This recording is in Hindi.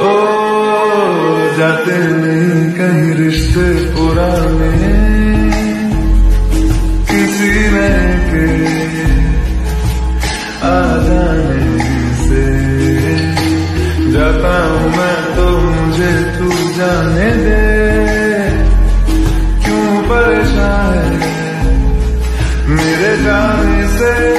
ओ जाते नहीं कहीं रिश्ते पुराने, किसी में के आ जाने से। जाता हूँ मैं तो मुझे तू जाने दे। क्यों परेशान है मेरे जाने से?